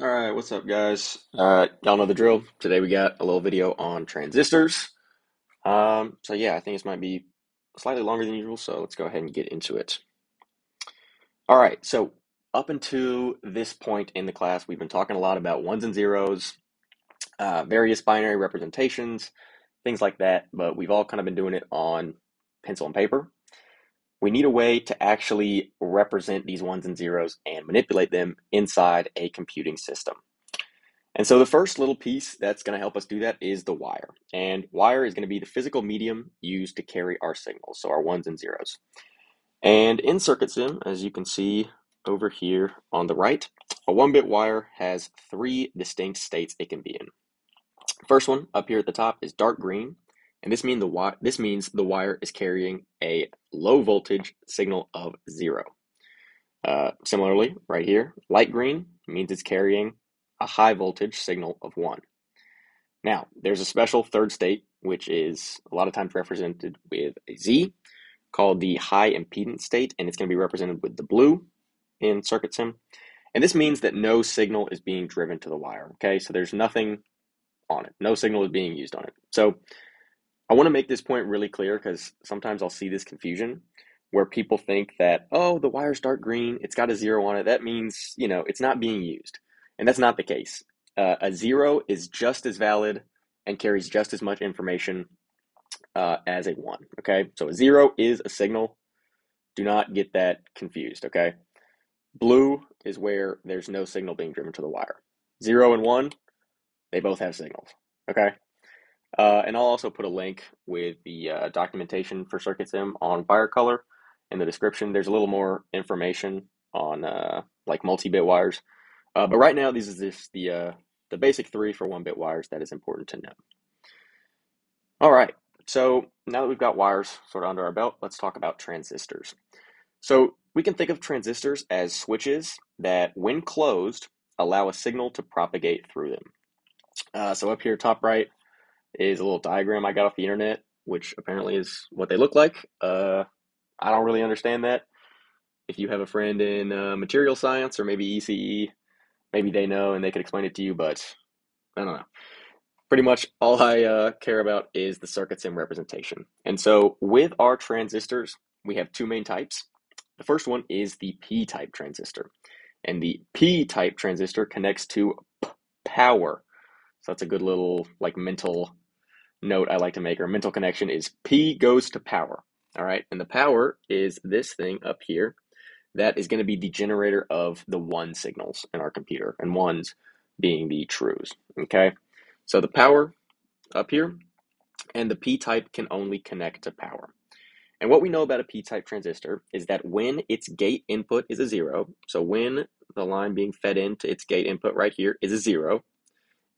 All right, what's up, guys? Uh, y'all know the drill. Today we got a little video on transistors. Um, so yeah, I think this might be slightly longer than usual, so let's go ahead and get into it. All right, so up until this point in the class, we've been talking a lot about ones and zeros, uh, various binary representations, things like that, but we've all kind of been doing it on pencil and paper. We need a way to actually represent these ones and zeros and manipulate them inside a computing system. And so the first little piece that's going to help us do that is the wire. And wire is going to be the physical medium used to carry our signals, so our ones and zeros. And in CircuitSim, as you can see over here on the right, a one-bit wire has three distinct states it can be in. First one up here at the top is dark green, and this mean the this means the wire is carrying a low voltage signal of zero. Uh, similarly, right here, light green means it's carrying a high voltage signal of 1. Now, there's a special third state, which is a lot of times represented with a Z, called the high impedance state, and it's going to be represented with the blue in CircuitSim. And this means that no signal is being driven to the wire, okay? So there's nothing on it. No signal is being used on it. So I want to make this point really clear because sometimes I'll see this confusion where people think that, oh, the wire's dark green, it's got a zero on it. That means, you know, it's not being used. And that's not the case. Uh, a zero is just as valid and carries just as much information uh, as a one. Okay, so a zero is a signal. Do not get that confused. Okay, blue is where there's no signal being driven to the wire. Zero and one, they both have signals. Okay, uh, and I'll also put a link with the uh, documentation for CircuitSim on WireColor in the description. There's a little more information on uh, like multi-bit wires. Uh, but right now, these is just the uh, the basic three for one bit wires that is important to know. All right, so now that we've got wires sort of under our belt, let's talk about transistors. So we can think of transistors as switches that, when closed, allow a signal to propagate through them. Uh, so up here, top right, is a little diagram I got off the internet, which apparently is what they look like. Uh, I don't really understand that. If you have a friend in uh, material science or maybe ECE, maybe they know and they could explain it to you, but I don't know. Pretty much all I uh, care about is the CircuitSim representation. And so with our transistors, we have two main types. The first one is the P-type transistor. And the P-type transistor connects to power. So that's a good little like mental note I like to make, or mental connection is P goes to power. All right. And the power is this thing up here that is going to be the generator of the one signals in our computer, and ones being the trues. Okay, so the power up here, and the p type can only connect to power. And what we know about a p type transistor is that when its gate input is a zero, so when the line being fed into its gate input right here is a zero,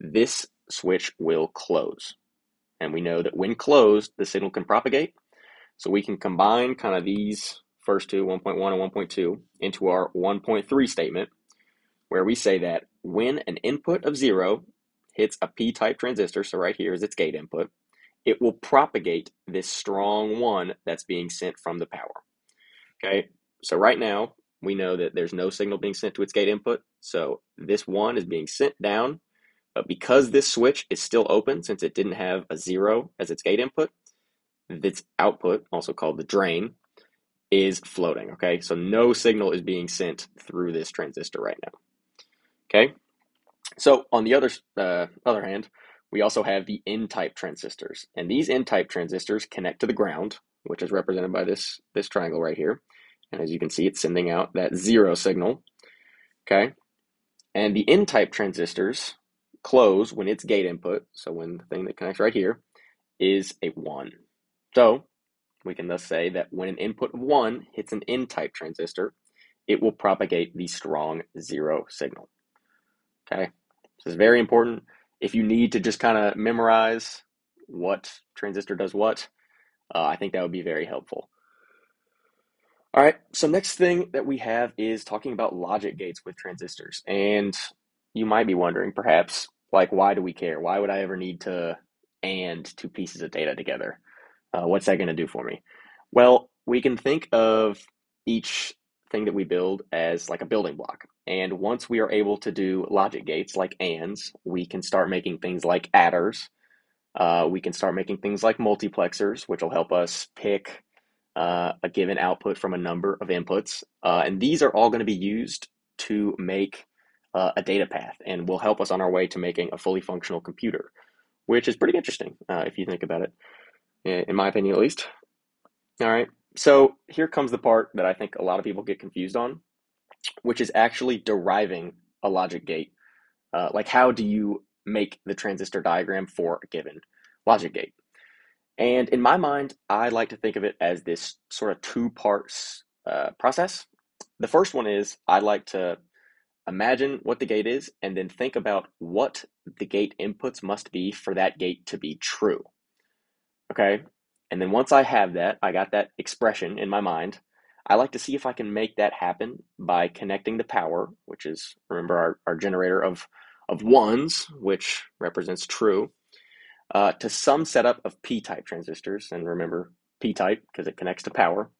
this switch will close. And we know that when closed, the signal can propagate. So we can combine kind of these first two, 1.1 and 1.2, into our 1.3 statement, where we say that when an input of zero hits a p-type transistor, so right here is its gate input, it will propagate this strong one that's being sent from the power. Okay, so right now we know that there's no signal being sent to its gate input, so this one is being sent down, because this switch is still open, since it didn't have a zero as its gate input, this output, also called the drain, is floating, okay? So no signal is being sent through this transistor right now, okay? So on the other, uh, other hand, we also have the N-type transistors, and these N-type transistors connect to the ground, which is represented by this, this triangle right here. And as you can see, it's sending out that zero signal, okay? And the N-type transistors close when its gate input, so when the thing that connects right here, is a 1. So we can thus say that when an input of 1 hits an N-type transistor, it will propagate the strong zero signal. Okay, this is very important. If you need to just kind of memorize what transistor does what, uh, I think that would be very helpful. All right, so next thing that we have is talking about logic gates with transistors. And you might be wondering, perhaps, like, why do we care? Why would I ever need to and two pieces of data together? Uh, what's that going to do for me? Well, we can think of each thing that we build as like a building block. And once we are able to do logic gates like ANDs, we can start making things like adders. Uh, we can start making things like multiplexers, which will help us pick uh, a given output from a number of inputs. Uh, and these are all going to be used to make uh, a data path and will help us on our way to making a fully functional computer, which is pretty interesting uh, if you think about it, in my opinion at least. All right, so here comes the part that I think a lot of people get confused on, which is actually deriving a logic gate. Uh, like, how do you make the transistor diagram for a given logic gate? And in my mind, I like to think of it as this sort of two parts uh, process. The first one is I like to imagine what the gate is and then think about what the gate inputs must be for that gate to be true. Okay. And then once I have that, I got that expression in my mind. I like to see if I can make that happen by connecting the power, which is, remember, our, our generator of, of ones, which represents true, uh, to some setup of p-type transistors. And remember, p-type because it connects to power.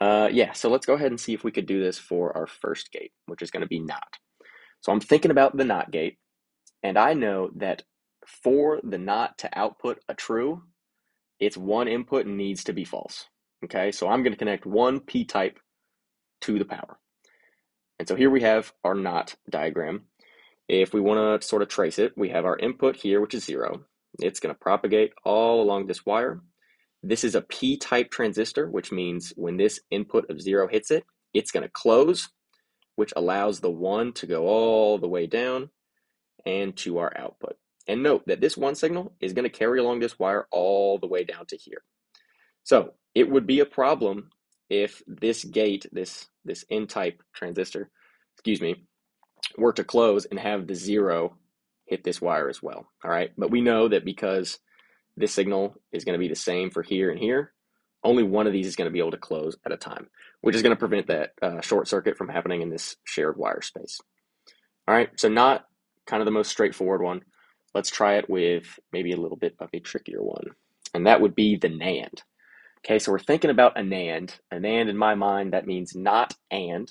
Uh, yeah, so let's go ahead and see if we could do this for our first gate, which is going to be NOT. So I'm thinking about the NOT gate, and I know that for the NOT to output a true, its one input needs to be false. Okay, so I'm going to connect one p-type to the power. And so here we have our NOT diagram. If we want to sort of trace it, we have our input here, which is zero. It's going to propagate all along this wire. This is a p-type transistor, which means when this input of zero hits it, it's going to close, which allows the one to go all the way down and to our output. And note that this one signal is going to carry along this wire all the way down to here. So it would be a problem if this gate, this, this N-type transistor, excuse me, were to close and have the zero hit this wire as well. All right. But we know that because this signal is going to be the same for here and here, only one of these is going to be able to close at a time, which is going to prevent that uh, short circuit from happening in this shared wire space. All right. So not kind of the most straightforward one. Let's try it with maybe a little bit of a trickier one. And that would be the NAND. Okay, so we're thinking about a NAND. A NAND in my mind, that means not and.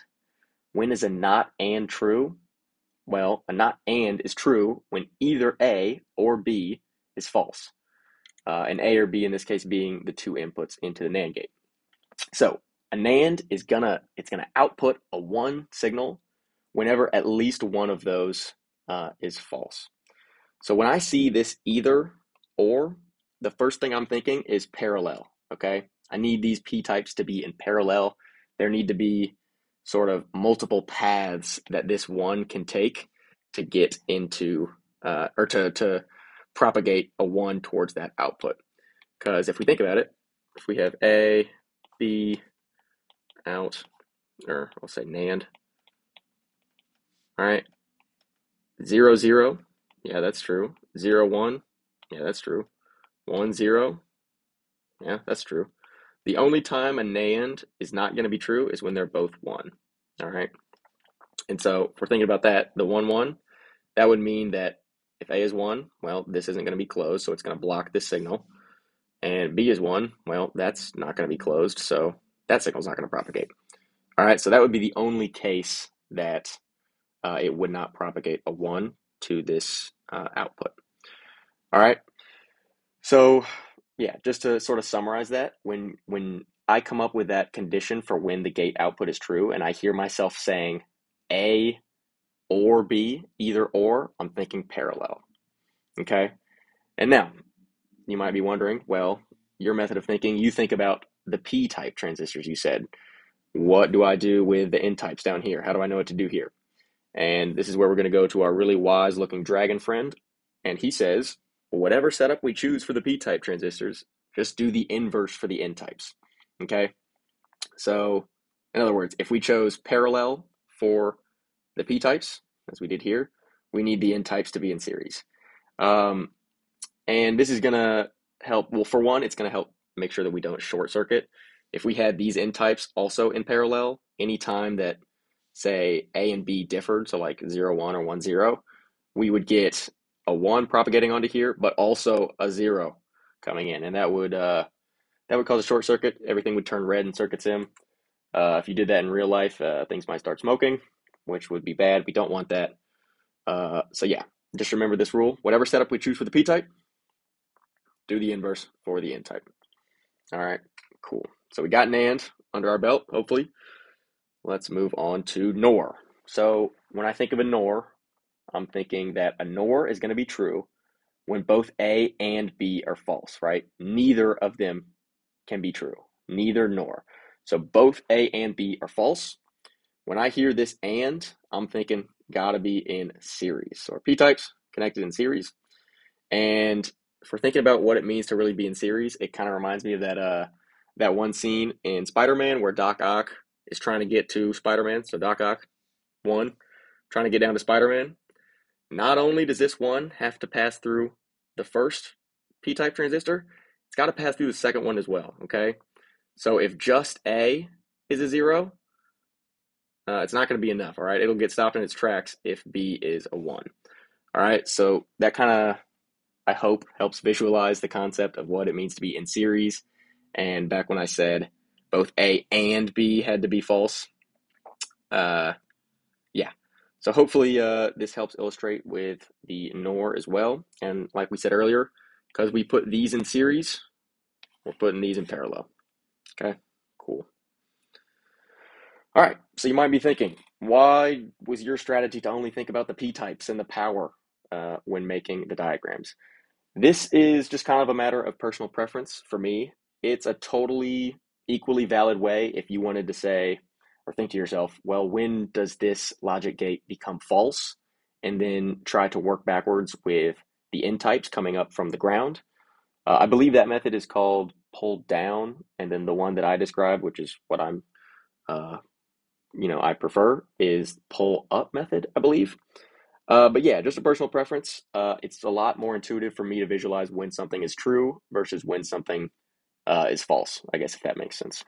When is a not and true? Well, a not and is true when either A or B is false. Uh, and A or B in this case being the two inputs into the NAND gate. So a NAND is gonna it's gonna output a one signal whenever at least one of those uh, is false. So when I see this either or, the first thing I'm thinking is parallel. Okay, I need these p types to be in parallel. There need to be sort of multiple paths that this one can take to get into uh, or to, to propagate a one towards that output. Because if we think about it, if we have A, B, out, or I'll say NAND, all right, zero, zero, yeah, that's true. Zero, one, yeah, that's true. One, zero, yeah, that's true. The only time a NAND is not going to be true is when they're both 1. All right. And so if we're thinking about that, the 1, 1, that would mean that if A is 1, well, this isn't going to be closed, so it's going to block this signal. And B is 1, well, that's not going to be closed, so that signal's not going to propagate. All right, so that would be the only case that uh, it would not propagate a 1 to this uh, output. All right, so yeah, just to sort of summarize that, when when I come up with that condition for when the gate output is true, and I hear myself saying A or B, either or, I'm thinking parallel. Okay? And now, you might be wondering, well, your method of thinking, you think about the P type transistors, you said. What do I do with the N types down here? How do I know what to do here? And this is where we're going to go to our really wise looking dragon friend. And he says, whatever setup we choose for the p-type transistors, just do the inverse for the n-types. Okay? So, in other words, if we chose parallel for the p-types, as we did here, we need the n-types to be in series. Um, and this is going to help, well, for one, it's going to help make sure that we don't short circuit. If we had these n-types also in parallel, any time that, say, A and B differed, so like 0, 1 or 1, 0, we would get a one propagating onto here, but also a zero coming in, and that would uh, that would cause a short circuit. Everything would turn red in circuit sim. Uh, if you did that in real life, uh, things might start smoking, which would be bad. We don't want that. Uh, so yeah, just remember this rule. Whatever setup we choose for the p-type, do the inverse for the n-type. All right, cool. So we got NAND under our belt, hopefully. Let's move on to NOR. So when I think of a NOR, I'm thinking that a NOR is going to be true when both A and B are false, right? Neither of them can be true. Neither nor. So both A and B are false. When I hear this and, I'm thinking gotta be in series. So P types connected in series. And for thinking about what it means to really be in series, it kind of reminds me of that uh that one scene in Spider-Man where Doc Ock is trying to get to Spider-Man. So Doc Ock, one, trying to get down to Spider-Man. Not only does this one have to pass through the first p-type transistor, it's got to pass through the second one as well, okay? So if just A is a zero, uh, it's not going to be enough, all right? It'll get stopped in its tracks if B is a one. All right, so that kind of, I hope, helps visualize the concept of what it means to be in series. And back when I said both A and B had to be false, uh, yeah. So hopefully uh, this helps illustrate with the NOR as well. And like we said earlier, because we put these in series, we're putting these in parallel. Okay, cool. All right, so you might be thinking, why was your strategy to only think about the p-types and the power uh, when making the diagrams? This is just kind of a matter of personal preference for me. It's a totally equally valid way if you wanted to say or think to yourself, well, when does this logic gate become false? And then try to work backwards with the n types coming up from the ground. Uh, I believe that method is called pull down, and then the one that I described, which is what I'm, uh, you know, I prefer, is pull up method. I believe. Uh, but yeah, just a personal preference. Uh, it's a lot more intuitive for me to visualize when something is true versus when something uh, is false. I guess if that makes sense.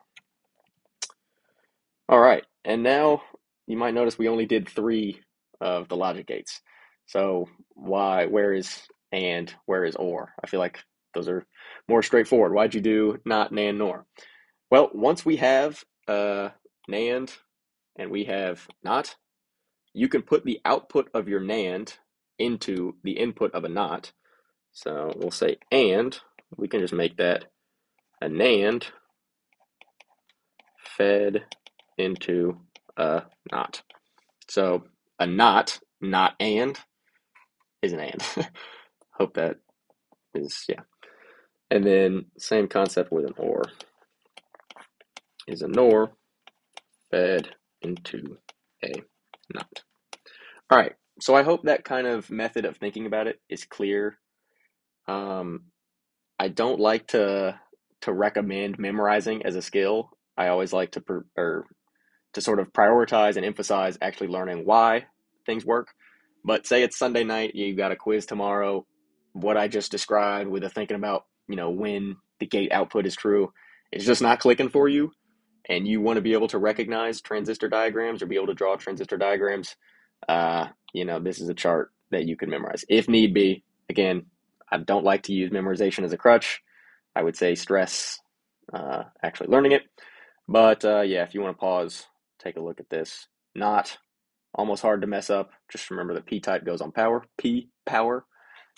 All right, and now you might notice we only did three of the logic gates. So why, where is and, where is or? I feel like those are more straightforward. Why'd you do not, NAND, nor? Well, once we have uh, NAND and we have not, you can put the output of your NAND into the input of a NOT. So we'll say and, we can just make that a NAND fed into a NOT. So a NOT, not and, is an and. Hope that is, yeah. And then same concept with an or. Is a NOR fed into a NOT. All right, so I hope that kind of method of thinking about it is clear. Um, I don't like to to recommend memorizing as a skill. I always like to or to sort of prioritize and emphasize actually learning why things work. But say it's Sunday night, you got a quiz tomorrow. What I just described with the thinking about, you know, when the gate output is true, it's just not clicking for you. And you want to be able to recognize transistor diagrams or be able to draw transistor diagrams. Uh, you know, this is a chart that you can memorize if need be. Again, I don't like to use memorization as a crutch. I would say stress uh, actually learning it. But uh, yeah, if you want to pause, take a look at this. Not almost hard to mess up. Just remember that P type goes on power, P power,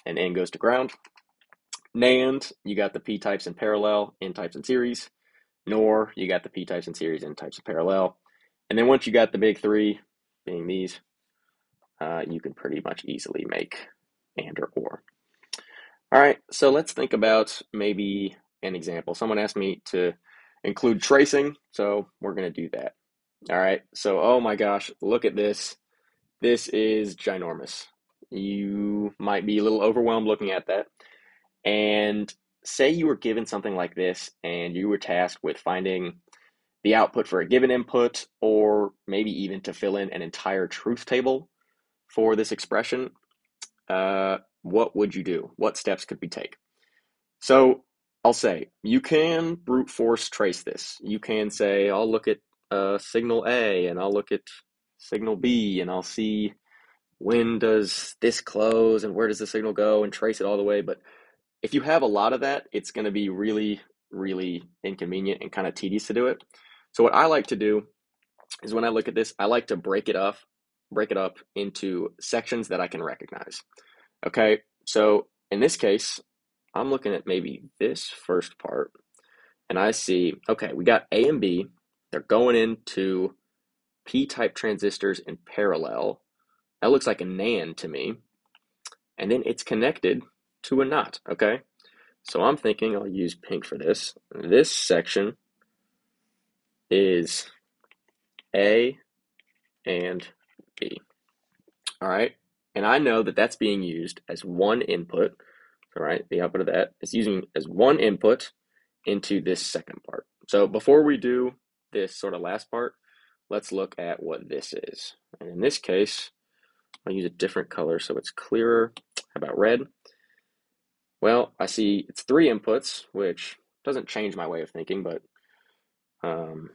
and N goes to ground. NAND, you got the P types in parallel, N types in series. NOR, you got the P types in series, N types in parallel. And then once you got the big three, being these, uh, you can pretty much easily make and or or. All right, so let's think about maybe an example. Someone asked me to include tracing, so we're going to do that. All right. So, oh my gosh, look at this. This is ginormous. You might be a little overwhelmed looking at that. And say you were given something like this and you were tasked with finding the output for a given input or maybe even to fill in an entire truth table for this expression, uh, what would you do? What steps could we take? So I'll say you can brute force trace this. You can say, I'll look at uh, signal A and I'll look at signal B and I'll see when does this close and where does the signal go and trace it all the way. But if you have a lot of that, it's going to be really, really inconvenient and kind of tedious to do it. So what I like to do is when I look at this, I like to break it up, break it up into sections that I can recognize. Okay, so in this case, I'm looking at maybe this first part, and I see, okay, we got A and B. They're going into P-type transistors in parallel. That looks like a NAND to me. And then it's connected to a not, okay? So I'm thinking I'll use pink for this. This section is A and B. All right. And I know that that's being used as one input. All right. The output of that is using as one input into this second part. So before we do this sort of last part, let's look at what this is. And in this case, I'll use a different color so it's clearer. How about red? Well, I see it's three inputs, which doesn't change my way of thinking, but um,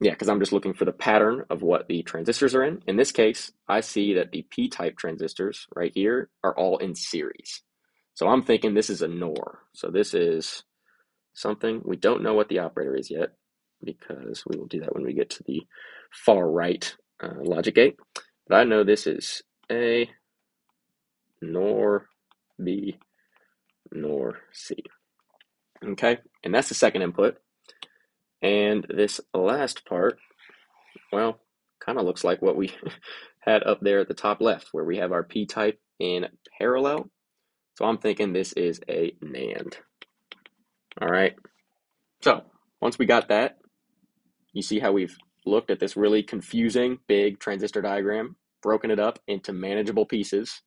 yeah, because I'm just looking for the pattern of what the transistors are in. In this case, I see that the p-type transistors right here are all in series. So I'm thinking this is a NOR. So this is something, we don't know what the operator is yet, because we will do that when we get to the far right uh, logic gate. But I know this is A, NOR, B, NOR, C. Okay, and that's the second input. And this last part, well, kind of looks like what we had up there at the top left, where we have our p-type in parallel. So I'm thinking this is a NAND. All right. So once we got that, you see how we've looked at this really confusing big transistor diagram, broken it up into manageable pieces,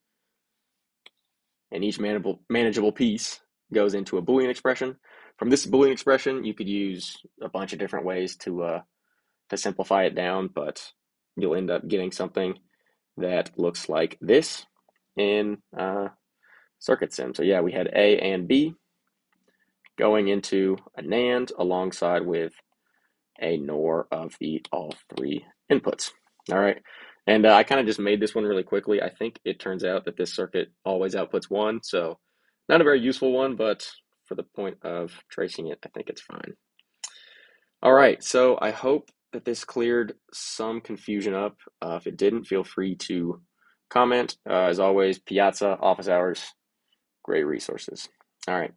and each manageable, manageable piece goes into a Boolean expression. From this Boolean expression, you could use a bunch of different ways to uh, to simplify it down, but you'll end up getting something that looks like this in uh, circuit sim. So yeah, we had A and B going into a NAND alongside with a NOR of the all three inputs. All right. And uh, I kind of just made this one really quickly. I think it turns out that this circuit always outputs one. So not a very useful one, but for the point of tracing it, I think it's fine. All right. So I hope that this cleared some confusion up. Uh, if it didn't, feel free to comment. Uh, as always, Piazza, office hours, great resources. All right.